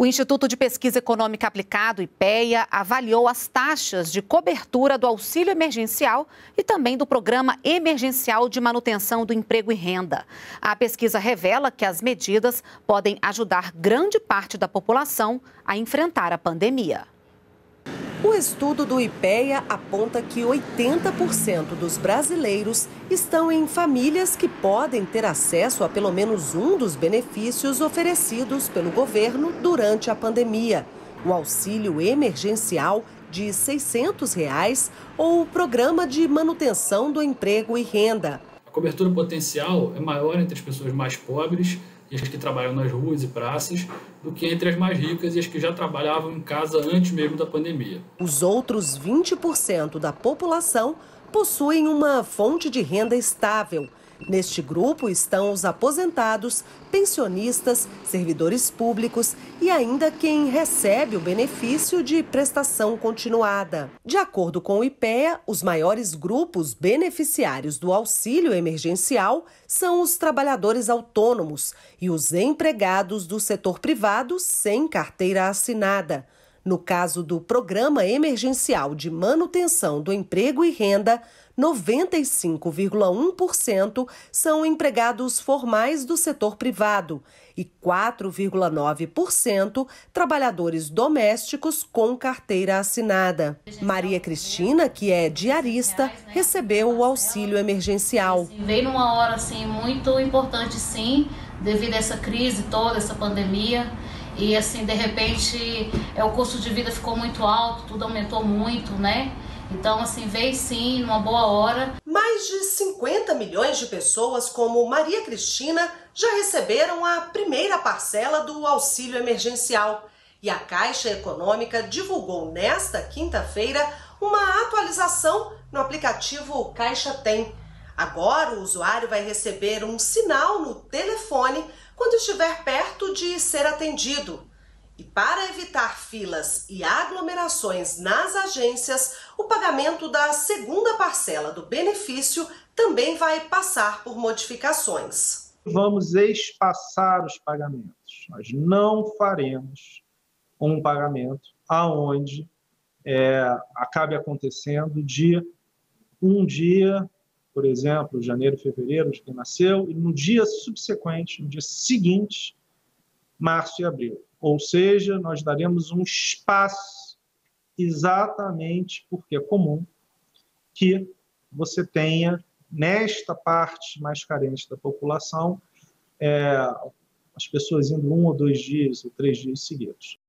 O Instituto de Pesquisa Econômica Aplicado, IPEA, avaliou as taxas de cobertura do auxílio emergencial e também do Programa Emergencial de Manutenção do Emprego e Renda. A pesquisa revela que as medidas podem ajudar grande parte da população a enfrentar a pandemia. O estudo do IPEA aponta que 80% dos brasileiros estão em famílias que podem ter acesso a pelo menos um dos benefícios oferecidos pelo governo durante a pandemia: o auxílio emergencial de 600 reais ou o programa de manutenção do emprego e renda. A cobertura potencial é maior entre as pessoas mais pobres e as que trabalham nas ruas e praças, do que entre as mais ricas e as que já trabalhavam em casa antes mesmo da pandemia. Os outros 20% da população possuem uma fonte de renda estável Neste grupo estão os aposentados, pensionistas, servidores públicos e ainda quem recebe o benefício de prestação continuada. De acordo com o IPEA, os maiores grupos beneficiários do auxílio emergencial são os trabalhadores autônomos e os empregados do setor privado sem carteira assinada. No caso do Programa Emergencial de Manutenção do Emprego e Renda, 95,1% são empregados formais do setor privado e 4,9% trabalhadores domésticos com carteira assinada. Maria Cristina, que é diarista, recebeu o auxílio emergencial. Veio numa hora assim muito importante sim, devido a essa crise toda, essa pandemia e assim, de repente, é, o custo de vida ficou muito alto, tudo aumentou muito, né? Então, assim, veio sim, numa boa hora. Mais de 50 milhões de pessoas, como Maria Cristina, já receberam a primeira parcela do auxílio emergencial. E a Caixa Econômica divulgou nesta quinta-feira uma atualização no aplicativo Caixa Tem. Agora o usuário vai receber um sinal no telefone quando estiver perto de ser atendido. E para evitar filas e aglomerações nas agências, o pagamento da segunda parcela do benefício também vai passar por modificações. Vamos espaçar os pagamentos. Nós não faremos um pagamento aonde é, acabe acontecendo de um dia por exemplo, janeiro, fevereiro, de quem nasceu, e no dia subsequente, no dia seguinte, março e abril. Ou seja, nós daremos um espaço exatamente porque é comum que você tenha, nesta parte mais carente da população, é, as pessoas indo um ou dois dias ou três dias seguidos.